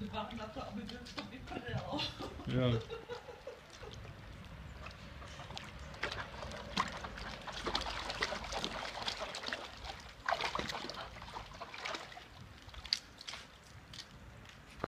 dbám na to, aby to vyprdelo. Jo.